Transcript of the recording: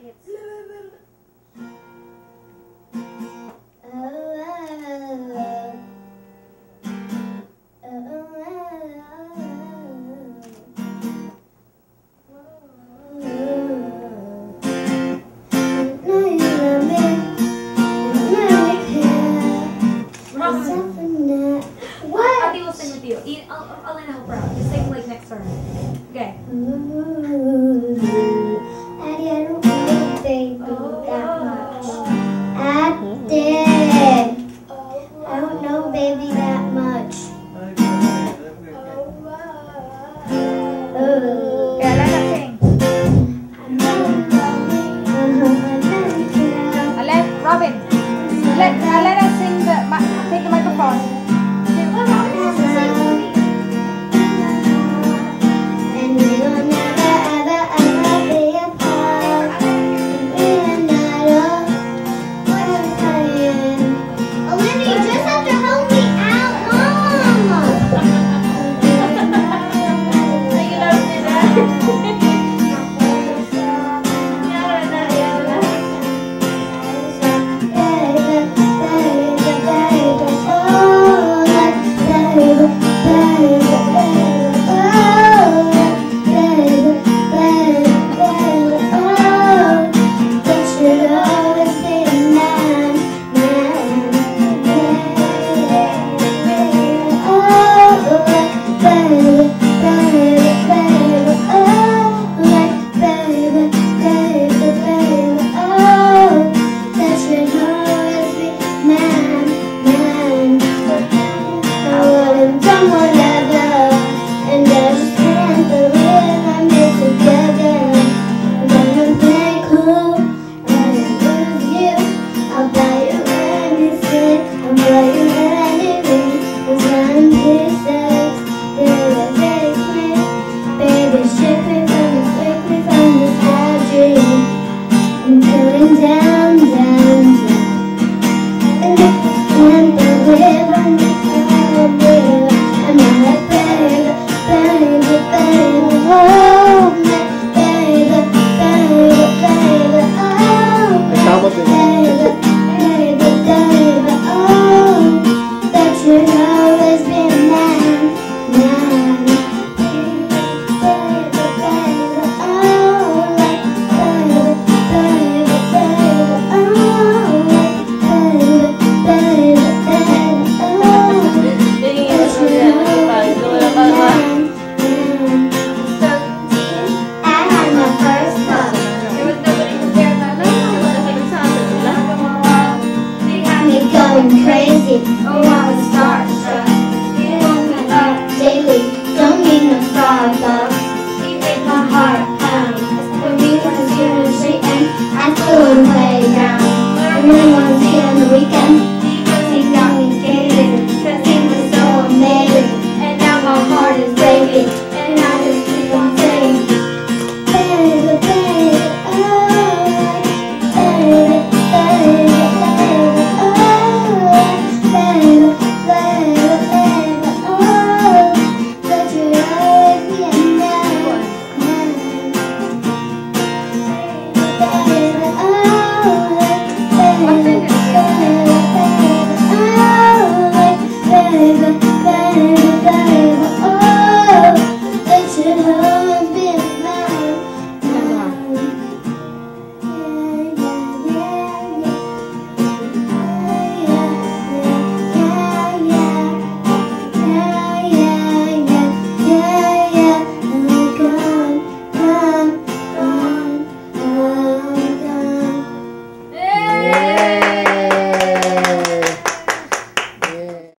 It's What? Ate will sing with you. E- I'll, I'll, I'll help her out. Just sing Let uh, let us sing the take the microphone. And we the shepherd the playground. I really want to see it on the weekend.